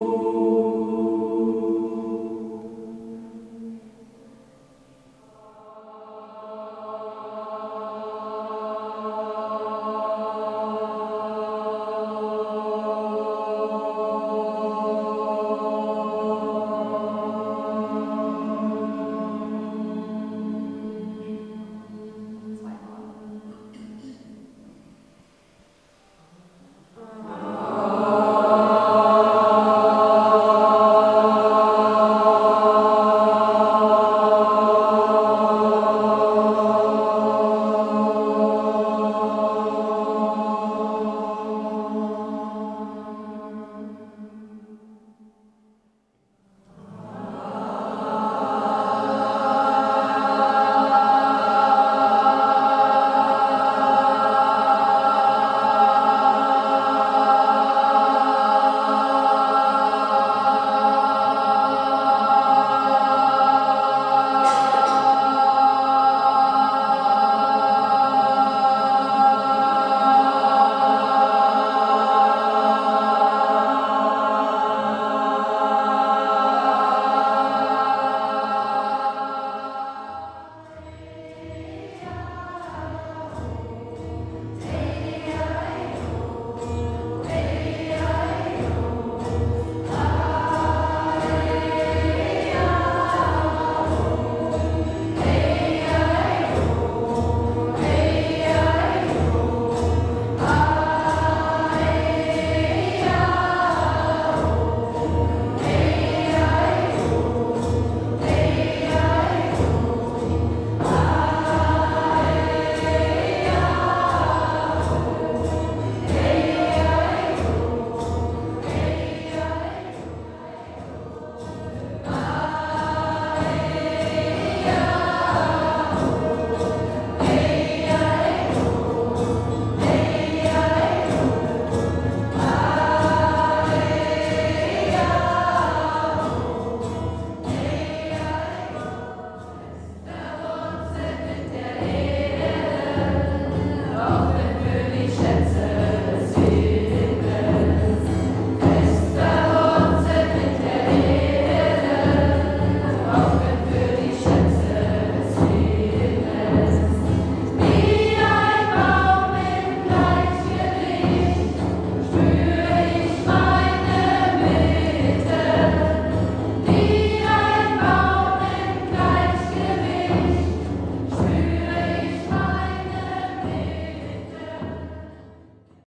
Oh.